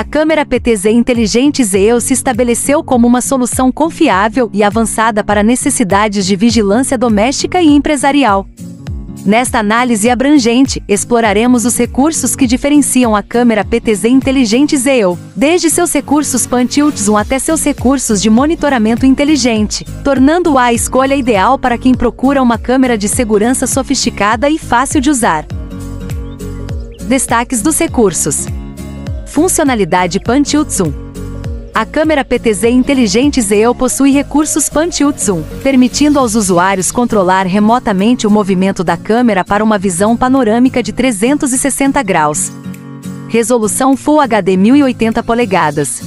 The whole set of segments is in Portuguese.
A câmera PTZ inteligente ZEO se estabeleceu como uma solução confiável e avançada para necessidades de vigilância doméstica e empresarial. Nesta análise abrangente, exploraremos os recursos que diferenciam a câmera PTZ inteligente ZEO, desde seus recursos Pan-Tilt Zoom até seus recursos de monitoramento inteligente, tornando-a a escolha ideal para quem procura uma câmera de segurança sofisticada e fácil de usar. Destaques dos recursos. Funcionalidade Pan-Tilt Zoom. A câmera PTZ inteligente ZEO possui recursos Pan-Tilt Zoom, permitindo aos usuários controlar remotamente o movimento da câmera para uma visão panorâmica de 360 graus. Resolução Full HD 1080 polegadas.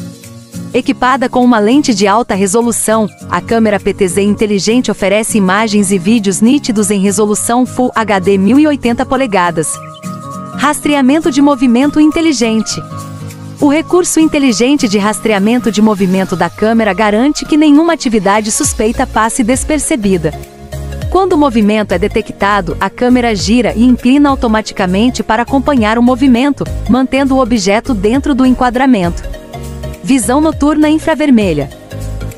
Equipada com uma lente de alta resolução, a câmera PTZ inteligente oferece imagens e vídeos nítidos em resolução Full HD 1080 polegadas. Rastreamento de movimento inteligente. O recurso inteligente de rastreamento de movimento da câmera garante que nenhuma atividade suspeita passe despercebida. Quando o movimento é detectado, a câmera gira e inclina automaticamente para acompanhar o movimento, mantendo o objeto dentro do enquadramento. Visão noturna infravermelha.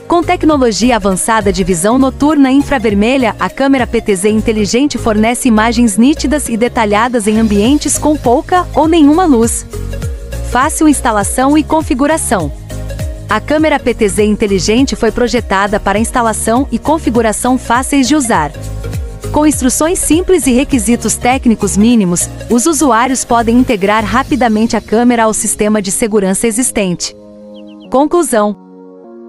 Com tecnologia avançada de visão noturna infravermelha, a câmera PTZ inteligente fornece imagens nítidas e detalhadas em ambientes com pouca ou nenhuma luz fácil instalação e configuração. A câmera PTZ inteligente foi projetada para instalação e configuração fáceis de usar. Com instruções simples e requisitos técnicos mínimos, os usuários podem integrar rapidamente a câmera ao sistema de segurança existente. Conclusão: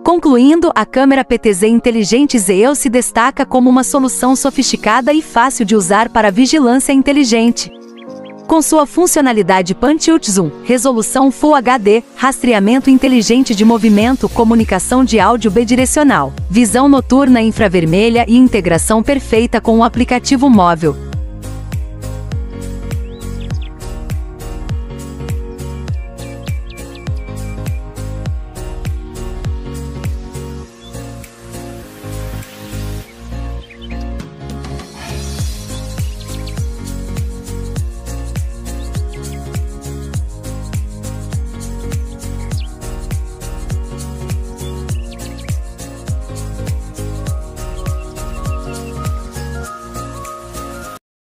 Concluindo, a câmera PTZ inteligente ZEO se destaca como uma solução sofisticada e fácil de usar para vigilância inteligente. Com sua funcionalidade Pan-Tilt Zoom, resolução Full HD, rastreamento inteligente de movimento, comunicação de áudio bidirecional, visão noturna infravermelha e integração perfeita com o aplicativo móvel,